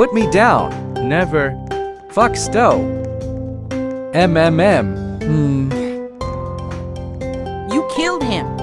Put me down. Never. Fuck Stowe. MMM. Hmm. You killed him.